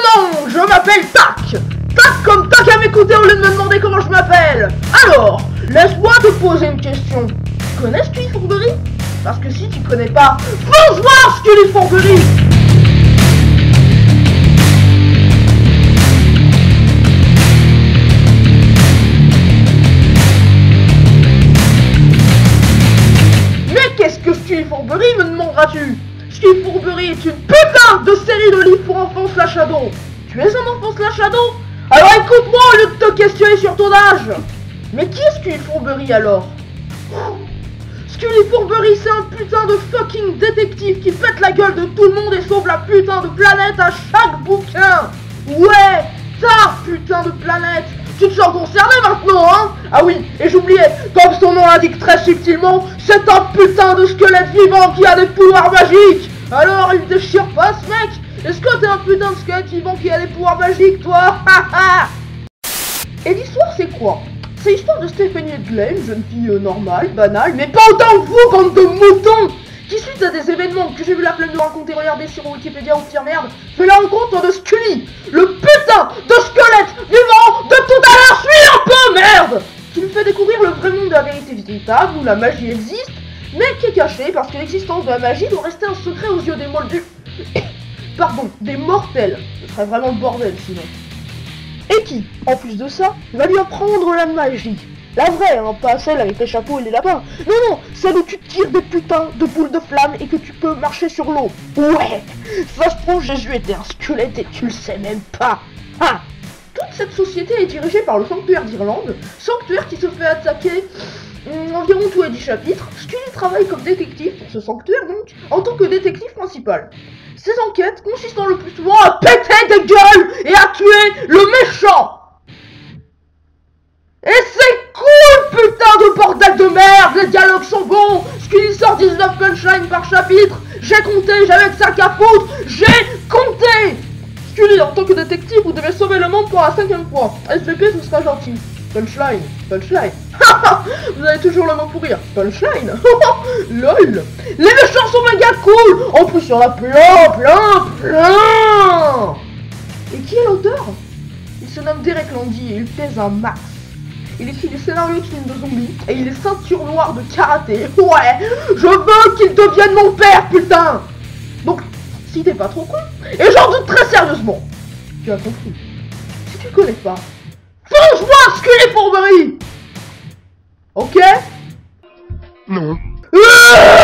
le je m'appelle Tac. Tac comme Tac à m'écouter au lieu de me demander comment je m'appelle. Alors, laisse-moi te poser une question. Tu connais Scully Fourberie Parce que si tu connais pas, fonce voir Scully Fourberie Mais qu'est-ce que Scully Fourberie me demanderas-tu? Scully Fourberie est une putain de série de livres pour enfants slash ados. Tu es un enfant slash ado Alors écoute-moi au lieu de te questionner sur ton âge. Mais qui est Scully Fourberie alors? Scully Fourberie c'est un putain de fucking détective qui pète la gueule de tout le monde et sauve la putain de planète à chaque bouquin. Ouais Ta putain de planète tu te sens concerné maintenant, hein Ah oui, et j'oubliais, comme son nom l'indique très subtilement, c'est un putain de squelette vivant qui a des pouvoirs magiques Alors, il déchire pas ce mec Est-ce que t'es un putain de squelette vivant qui a des pouvoirs magiques, toi Et l'histoire, c'est quoi C'est l'histoire de Stephanie Glenn, jeune fille euh, normale, banale, mais pas autant que vous, bande de moutons qui suite à des événements que j'ai vu la flemme de raconter, regardez sur Wikipédia ou pire merde, fait la rencontre de Scully, le putain de squelette vivant de tout à l'heure, suis un peu merde Qui lui découvrir le vrai monde de la vérité véritable, où la magie existe, mais qui est caché parce que l'existence de la magie doit rester un secret aux yeux des moldus. Pardon, des mortels. Ce serait vraiment le bordel sinon. Et qui, en plus de ça, va lui apprendre la magie? La vraie, hein, pas celle avec les chapeaux et les lapins. Non, non, celle où tu tires des putains de boules de flammes et que tu peux marcher sur l'eau. Ouais, ça se Jésus était un squelette et tu le sais même pas. Ah cette société est dirigée par le sanctuaire d'Irlande, sanctuaire qui se fait attaquer hum, environ tous les 10 chapitres. Scully travaille comme détective pour ce sanctuaire donc, en tant que détective principal. Ses enquêtes consistent le plus souvent à péter des gueules et à tuer le méchant. Et c'est cool, putain de bordel de merde Les dialogues sont bons Scully sort 19 punchlines par chapitre J'ai compté, j'avais que ça qu'à J'ai compté En tant que détective, vous devez sauver le monde pour la cinquième fois. SVP, ce sera gentil. Punchline, punchline. vous avez toujours le mot pour rire. Punchline. LOL. Les méchants sont méga cool En plus, il y en a plein, plein, plein Et qui est l'auteur? Il se nomme Derek Landy et il pèse un max. Il écrit des scénarios de films de zombies et il est ceinture noire de karaté. Ouais, je veux qu'il devienne mon père, putain Donc, si t'es pas trop con, et très sérieusement, tu as compris. Si tu connais pas, fonce voir ce que les fourberies Ok? Non. Ah